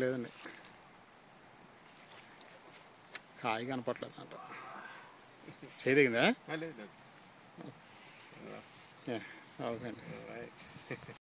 లేదండి. హాయి కనపట్లేదు అంట. చేయదగిందా ఓకే అండి.